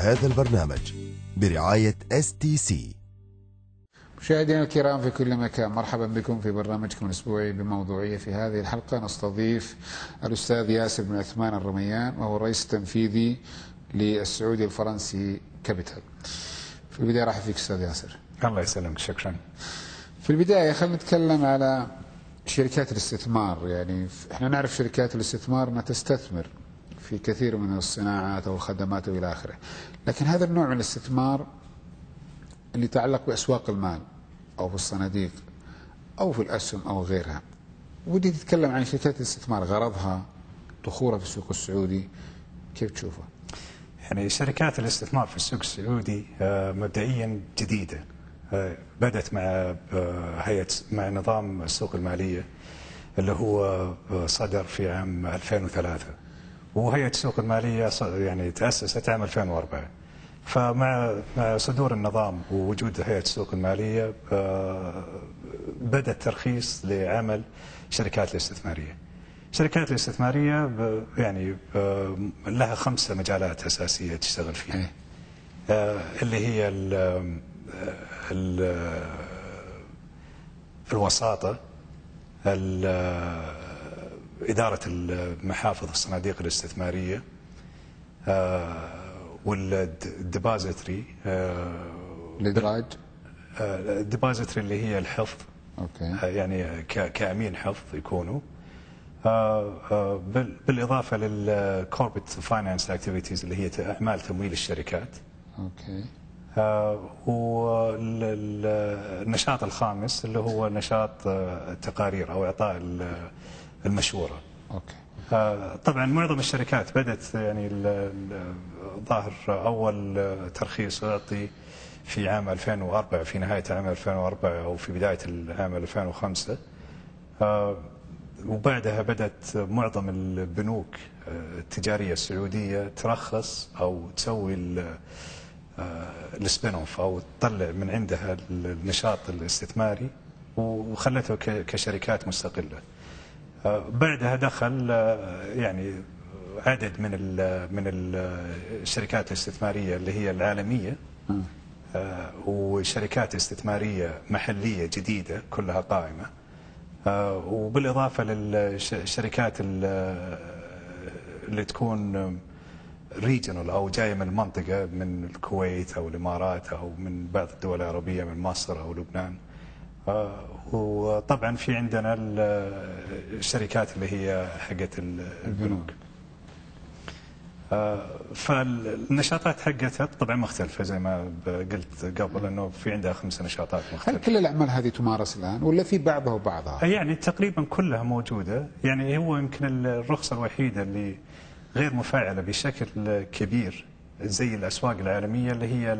هذا البرنامج برعاية اس تي سي مشاهدينا الكرام في كل مكان مرحبا بكم في برنامجكم الأسبوعي بموضوعية في هذه الحلقة نستضيف الأستاذ ياسر بن عثمان الرميان وهو الرئيس التنفيذي للسعودي الفرنسي كابيتال. في البداية رحب فيك أستاذ ياسر. الله يسلمك شكرا. في البداية خلينا نتكلم على شركات الاستثمار يعني إحنا نعرف شركات الاستثمار انها تستثمر في كثير من الصناعات أو الخدمات والى آخره. لكن هذا النوع من الاستثمار اللي يتعلق بأسواق المال أو في الصناديق أو في الأسهم أو غيرها. ودي تتكلم عن شركات الاستثمار غرضها دخولها في السوق السعودي كيف تشوفها؟ يعني شركات الاستثمار في السوق السعودي آه، مبدئيا جديدة آه، بدأت مع آه، هيئة مع نظام السوق المالية اللي هو صدر في عام 2003 وهيئه السوق المالية يعني تاسست عام 2004 فمع مع صدور النظام ووجود هيئة السوق المالية بدأ الترخيص لعمل شركات الاستثمارية. الشركات الاستثمارية يعني لها خمسه مجالات أساسية تشتغل فيها. اللي هي ال ال الوساطة إدارة المحافظ الصناديق الاستثمارية وال depository الإدراج؟ ال depository اللي هي الحفظ okay. يعني كأمين حفظ يكونوا. بالإضافة لل corporate finance activities اللي هي أعمال تمويل الشركات. okay. والنشاط الخامس اللي هو نشاط التقارير أو إعطاء المشوره okay. طبعا معظم الشركات بدأت يعني ظاهر أول ترخيص أعطي في عام 2004 في نهاية عام 2004 أو في بداية العام 2005 وبعدها بدأت معظم البنوك التجارية السعودية ترخص أو تسوي ال spin off أو تطلع من عندها النشاط الاستثماري وخلته كشركات مستقلة. بعدها دخل يعني عدد من من الشركات الاستثمارية اللي هي العالمية. وشركات استثمارية محلية جديدة كلها قائمه وبالإضافة للشركات اللي تكون ريجنال أو جاية من المنطقة من الكويت أو الإمارات أو من بعض الدول العربية من مصر أو لبنان. وطبعا في عندنا الشركات اللي هي حقت البنوك فالنشاطات حقتها طبعا مختلفة زي ما قلت قبل إنه في عندها خمس نشاطات مختلفة. هل كل الأعمال هذه تمارس الآن ولا في بعضها وبعضها؟ يعني تقريبا كلها موجودة، يعني هو يمكن الرخصة الوحيدة اللي غير مفعله بشكل كبير زي الأسواق العالمية اللي هي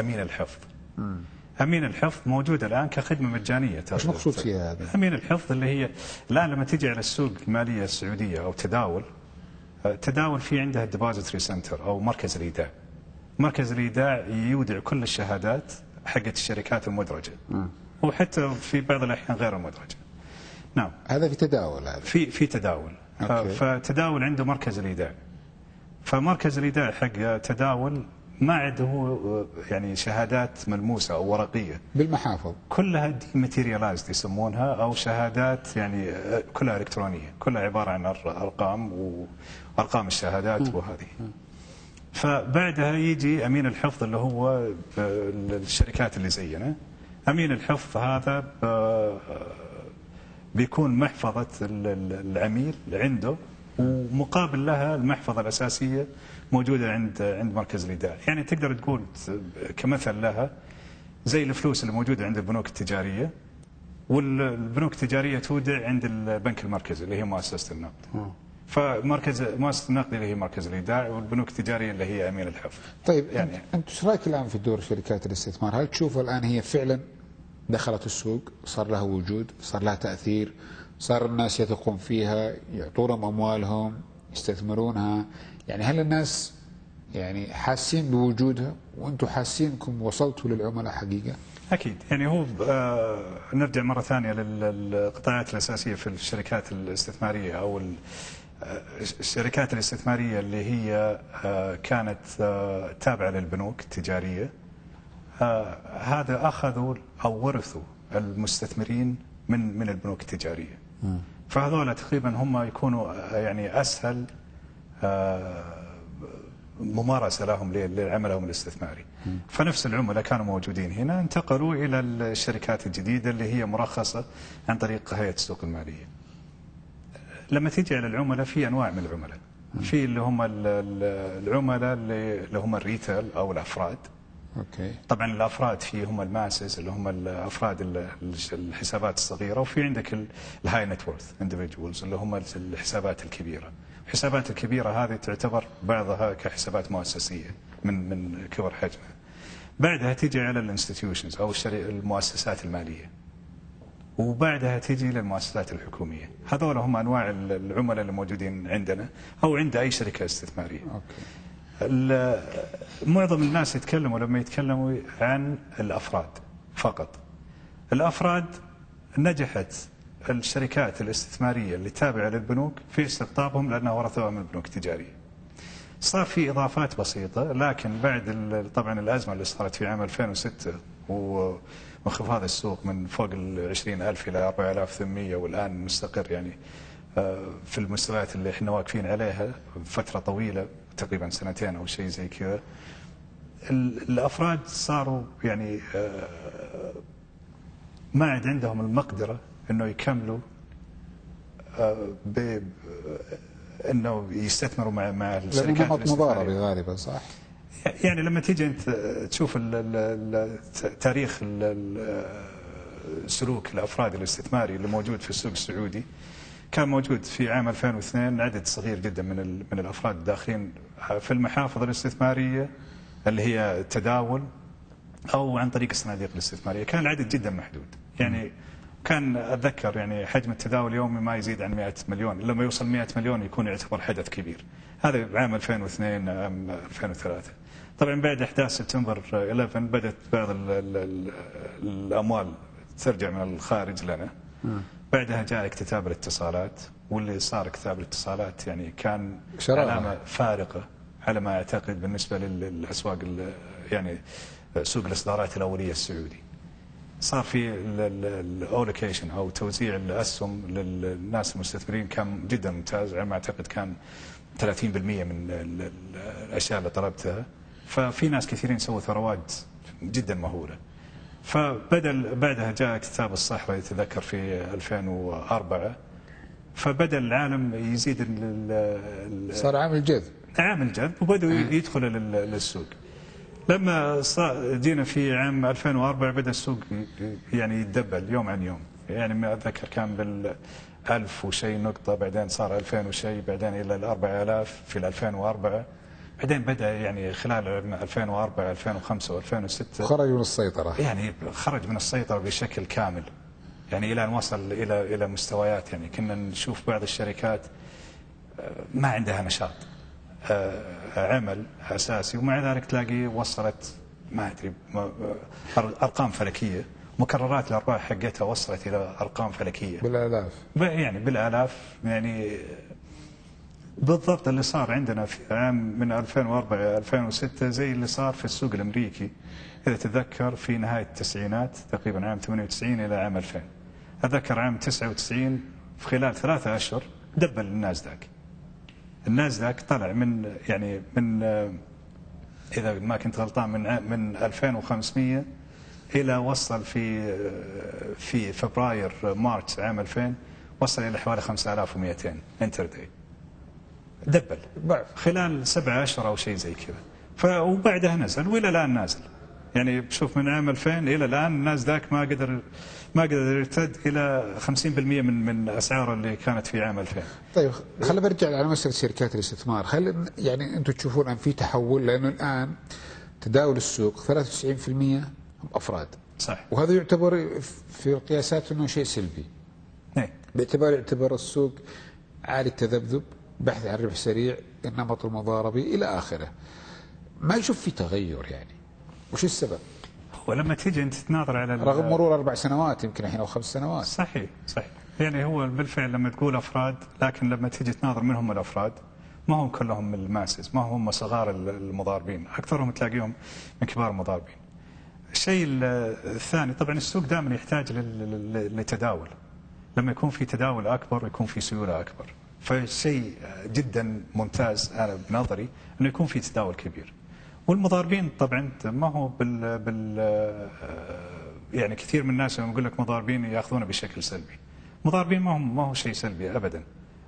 أمين الحفظ. مم. أمين الحفظ موجود الآن كخدمة مجانية إيش مقصود فيها هذا؟ أمين الحفظ اللي هي الآن لما تجي على السوق المالية السعودية أو تداول تداول في عندها depository center أو مركز الإيداع. مركز الإيداع يودع كل الشهادات حقت الشركات المدرجة. وحتى في بعض الأحيان غير المدرجة. نعم. هذا في تداول هذا في في تداول. okay. فتداول عنده مركز الإيداع. فمركز الإيداع حق تداول ما عنده هو يعني شهادات ملموسة أو ورقية. بالمحافظ. كلها dematerialized يسمونها أو شهادات يعني كلها إلكترونية. كلها عبارة عن أرقام وارقام الشهادات وهذه. فبعدها يجي أمين الحفظ اللي هو الشركات اللي زينا. أمين الحفظ هذا بيكون محفظة العميل عنده ومقابل لها المحفظة الأساسية موجودة عند عند مركز الايداع، يعني تقدر تقول كمثل لها زي الفلوس اللي موجودة عند البنوك التجارية والبنوك التجارية تودع عند البنك المركزي اللي هي مؤسسة النقد. فمركز مؤسسة النقد اللي هي مركز الايداع والبنوك التجارية اللي هي امين الحفظ. طيب يعني أنت إيش رأيك الآن في دور شركات الاستثمار؟ هل تشوف الآن هي فعلا دخلت السوق، صار لها وجود، صار لها تأثير، صار الناس يثقون فيها، يعطونهم أموالهم، يستثمرونها، يعني هل الناس يعني حاسين بوجودها؟ وأنتم حاسين انكم وصلتوا للعملاء حقيقة؟ أكيد. يعني هو آه نرجع مرة ثانية للقطاعات الأساسية في الشركات الاستثمارية أو الشركات الاستثمارية اللي هي آه، كانت آه، تابعة للبنوك التجارية. آه، هذا أخذوا أو ورثوا المستثمرين من من البنوك التجارية. فهذول تقريبا هم يكونوا آه، يعني أسهل آه، ممارسة لهم لعملهم الاستثماري. فنفس العملاء كانوا موجودين هنا انتقلوا إلى الشركات الجديدة اللي هي مرخصة عن طريق هيئة السوق المالية. لما تيجي على العملاء في أنواع من العملاء. في اللي هم ال- ال- العملاء اللي هم ال retail أو الأفراد. okay. طبعا الأفراد في هم ال masses اللي هم الافراد ال- الحسابات الصغيرة وفي عندك ال high net worth individuals اللي هم الحسابات الكبيرة. الحسابات الكبيرة هذه تعتبر بعضها كحسابات مؤسسية من من كبر حجمها. بعدها تيجي على ال institutions أو الشري- المؤسسات المالية. وبعدها تجي للمؤسسات الحكومية. هذول هم أنواع ال- العملاء اللي موجودين عندنا أو عند أي شركة استثمارية. أوكي. ال- معظم الناس يتكلموا لما يتكلموا عن الأفراد فقط. الأفراد نجحت الشركات الاستثمارية اللي تابعة للبنوك في استقطابهم لأنها ورثوها من البنوك التجارية. صار في إضافات بسيطة لكن بعد طبعا الأزمة اللي صارت في عام 2006 و- وانخفاض السوق من فوق ال 20000 إلى 4800 والآن مستقر يعني آه، في المستويات اللي إحنا واقفين عليها فترة طويلة تقريبا سنتين أو شيء زي كذا ال- الأفراد صاروا يعني آه، ما عاد عندهم المقدرة إنه يكملوا آه، إنه يستثمروا مع مع الشركات نمط. مضاربي غالبا صح؟ يعني لما تيجي أنت تشوف تاريخ سلوك الأفراد الاستثماري اللي موجود في السوق السعودي كان موجود في عام 2002 عدد صغير جدا من من الأفراد الداخلين في المحافظ الاستثمارية اللي هي التداول أو عن طريق الصناديق الاستثمارية كان العدد جدا محدود يعني كان اتذكر يعني حجم التداول اليومي ما يزيد عن 100 مليون لما يوصل 100 مليون يكون يعتبر حدث كبير هذا عام 2002 عام 2003 طبعا بعد إحداث سبتمبر 11 بدأت بعض ال ال ال الأموال ترجع من الخارج لنا بعدها جاء اكتتاب الاتصالات واللي صار اكتتاب الاتصالات يعني كان شرارة. علامة فارقة على ما أعتقد بالنسبة لل- للأسواق يعني سوق الإصدارات الأولية السعودي. صار في الاولوكيشن أو توزيع الأسهم للناس المستثمرين كان جدا ممتاز على ما أعتقد كان 30% من ال- ال- الأشياء اللي طلبتها. ففي ناس كثيرين سووا ثروات جدا مهولة. فبدا بعدها جاء كتاب الصحراء يتذكر في 2004 فبدا العالم يزيد ال- صار عامل جذب. عامل جذب وبدأوا يدخلوا لل- للسوق. لما جينا في عام 2004 بدأ السوق يعني يتدبل يوم عن يوم. يعني ما أتذكر كان بال 1000 وشيء نقطة بعدين صار 2000 وشيء بعدين إلى ال 4000 في ال 2004 بعدين بدأ يعني خلال 2004 2005 و2006 خرج من السيطرة. يعني خرج من السيطرة بشكل كامل. يعني إلى أن وصل إلى إلى مستويات. يعني كنا نشوف بعض الشركات آه، ما عندها نشاط. عمل أساسي ومع ذلك تلاقي وصلت ما أر- أرقام فلكية. مكررات الأرباح حقتها وصلت إلى أرقام فلكية. بالآلاف. ب- يعني بالآلاف يعني بالضبط اللي صار عندنا في عام من 2004 إلى 2006 زي اللي صار في السوق الأمريكي. إذا تتذكر في نهاية التسعينات تقريبا عام 98 إلى عام 2000 أتذكر عام 99 في خلال ثلاثة أشهر دبل النازداك النازداك طلع من يعني من إذا ما كنت غلطان من من 2500 إلى وصل في في فبراير مارس عام 2000 وصل إلى حوالي 5200 intraday دبل. خلال سبعة أشهر أو شيء زي كذا. وبعدها نزل وإلى الآن نازل. يعني بشوف من عام 2000 إلى الآن النازداك ما قدر ما قدر يرتد إلى 50% من من أسعاره اللي كانت في عام 2000 طيب خلينا برجع على مسألة شركات الاستثمار. خلي يعني أنتم تشوفون أن في تحول لأنه الآن تداول السوق 93% هم أفراد صح وهذا يعتبر في القياسات أنه شيء سلبي. إيه. باعتبار يعتبر السوق عالي التذبذب بحث عن ربح سريع النمط المضاربي إلى آخره. ما يشوف في تغير يعني؟ وش السبب؟ ولما تيجي أنت تناظر على رغم مرور أربع سنوات يمكن الحين أو خمس سنوات. صحيح صحيح. يعني هو بالفعل لما تقول أفراد لكن لما تيجي تناظر من هم الأفراد ما هم كلهم الماسز ما هم صغار المضاربين. أكثرهم تلاقيهم من كبار المضاربين. الشيء الثاني طبعا السوق دائما يحتاج لل- لل- لتداول. لما يكون في تداول أكبر يكون في سيولة أكبر. فشيء جدا ممتاز أنا بنظري إنه يكون في تداول كبير. والمضاربين طبعا ما هو بال, بال يعني كثير من الناس لما يقول لك مضاربين يأخذونه بشكل سلبي. مضاربين ما هم ما هو شيء سلبي ابدا.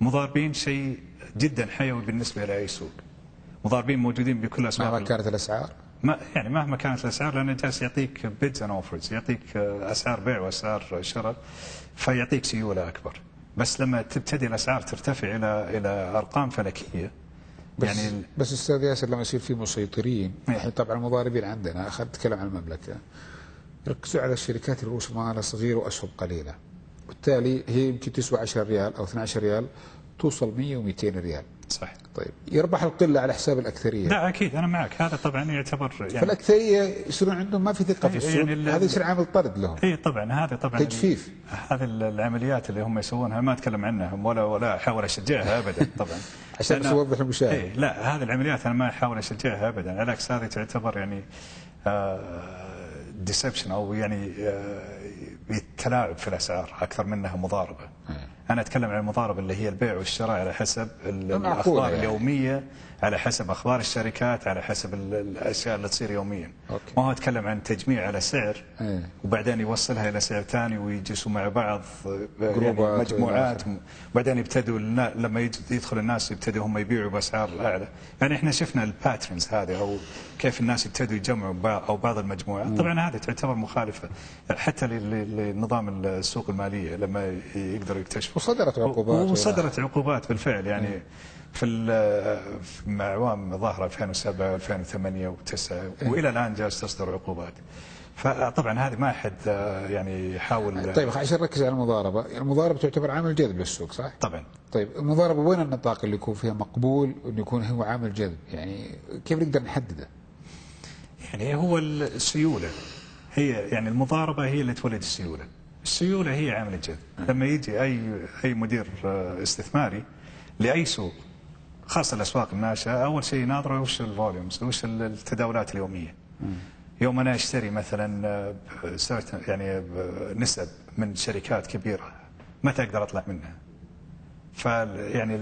مضاربين شيء جدا حيوي بالنسبة لأي سوق. مضاربين موجودين بكل اسواق مهما كانت الأسعار. ما يعني مهما كانت الأسعار لأنه جالس يعطيك bids and offers يعطيك آه، أسعار بيع وأسعار شراء فيعطيك سيولة أكبر. بس لما تبتدي الأسعار ترتفع إلى إلى أرقام فلكية بس يعني يعني بس أستاذ ياسر لما يصير في مسيطرين. الحين طبعا المضاربين عندنا خلينا نتكلم عن المملكة يركزوا على الشركات اللي رؤوس مالها صغيره وأسهم قليلة بالتالي هي يمكن تسوى 10 ريال أو 12 ريال توصل 100 و200 ريال. صح طيب يربح القلة على حساب الأكثرية. لا أكيد أنا معك. هذا طبعا يعتبر يعني فالأكثرية يصيرون عندهم ما في ثقة في يعني السوق. ال- هذا يصير عامل طرد لهم. اي طبعا هذا طبعا تجفيف. هذه العمليات اللي هم يسوونها ما أتكلم عنها ولا ولا أحاول أشجعها ابدا طبعا. عشان بس نوضح للمشاهد. إيه لا هذه العمليات أنا ما أحاول أشجعها ابدا. على العكس هذه تعتبر يعني ديسبشن أو يعني آه، التلاعب في الأسعار أكثر منها مضاربة. أنا أتكلم عن المضاربه اللي هي البيع والشراء على حسب الأخبار يعني. اليومية على حسب أخبار الشركات على حسب ال- الأشياء اللي تصير يوميا. أوكي. ما هو أتكلم عن تجميع على سعر إيه. وبعدين يوصلها إلى سعر ثاني ويجلسوا مع بعض يعني مجموعات وبعدين يبتدوا لما يدخل الناس يبتدوا هم يبيعوا بأسعار أعلى يعني إحنا شفنا ال patterns هذه أو كيف الناس يبتدوا يجمعوا أو بعض المجموعات طبعا هذه تعتبر مخالفة حتى لنظام السوق المالية لما يقدروا يكتشفوا وصدرت عقوبات وصدرت عقوبات بالفعل يعني في ال- في- مع اعوام ظهر 2007 و2008 و9 وإلى الآن جالس تصدر عقوبات. فطبعا هذه ما احد آه، يعني يحاول طيب عشان نركز على المضاربة المضاربة تعتبر عامل جذب للسوق صح؟ طبعا. طيب المضاربة وين النطاق اللي يكون فيها مقبول وإنه يكون هو عامل جذب؟ يعني كيف نقدر نحدده؟ يعني هو السيولة. هي يعني المضاربة هي اللي تولد السيولة. السيولة هي عامل الجذب. لما يجي اي أي مدير آه، استثماري لأي سوق خاصة الأسواق الناشئة أول شيء يناظره وش الفوليومز وش التداولات اليومية. يوم أنا أشتري مثلا آه، يعني ب- نسب من شركات كبيرة متى أقدر أطلع منها؟ ف يعني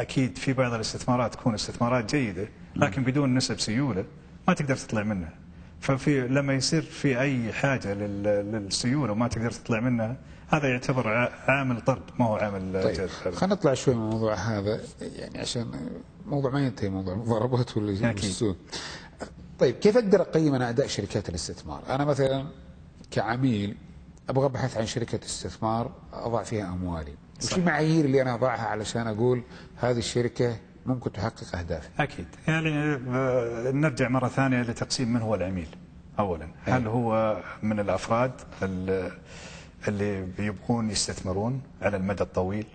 أكيد في بعض الاستثمارات تكون استثمارات جيدة لكن بدون نسب سيولة ما تقدر تطلع منها. ففي لما يصير في أي حاجة لل- للسيولة وما تقدر تطلع منها هذا يعتبر عامل طرد ما هو عامل طيب جذب. خلينا نطلع شوي من الموضوع هذا يعني عشان موضوع ما ينتهي موضوع المضاربات. والسوق. طيب كيف أقدر أقيم أنا أداء شركات الاستثمار؟ أنا مثلا كعميل أبغى أبحث عن شركة استثمار أضع فيها أموالي. وش المعايير اللي أنا أضعها علشان أقول هذه الشركة ممكن تحقق اهدافي؟ أكيد. يعني آه، نرجع مرة ثانية لتقسيم من هو العميل اولا. هل هو من الأفراد ال- اللي بيبغون يستثمرون على المدى الطويل؟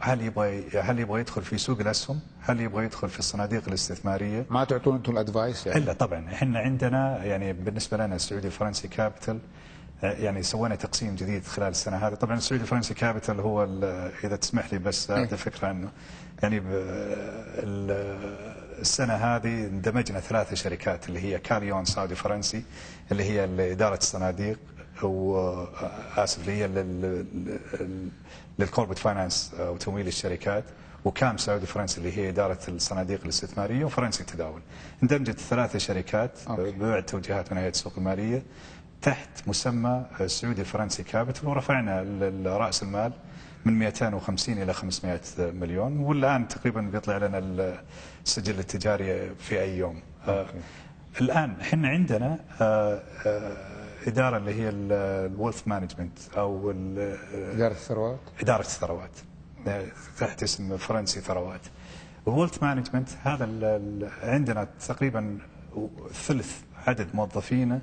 هل يبغى هل يبغى يدخل في سوق الأسهم؟ هل يبغى يدخل في الصناديق الاستثمارية؟ ما تعطون أنتم ال advice يعني؟ إلا طبعا. إحنا عندنا يعني بالنسبة لنا السعودي فرنسي كابيتال يعني سوينا تقسيم جديد خلال السنة هذه طبعا السعودي فرنسي كابيتال هو إذا تسمح لي بس أعطي فكرة عنه يعني السنة هذه اندمجنا ثلاثة شركات اللي هي كاليون سعودي فرنسي اللي هي إدارة الصناديق واسف اللي هي لل- لل- لل corporate finance أو تمويل الشركات وكام سعودي فرنسي اللي هي إدارة الصناديق الاستثمارية وفرنسي التداول. اندمجت الثلاثه شركات. ببعد توجيهات من هيئه السوق المالية تحت مسمى السعودي فرنسي كابيتال ورفعنا راس المال من 250 إلى 500 مليون والآن تقريبا بيطلع لنا السجل التجاري في أي يوم. آه، الآن إحنا عندنا آه، آه، إدارة اللي هي ال wealth management أو إدارة الثروات؟ إدارة الثروات تحت اسم فرنسي ثروات ال wealth management هذا عندنا تقريبا ثلث عدد موظفينا